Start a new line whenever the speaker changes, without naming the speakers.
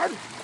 Arf!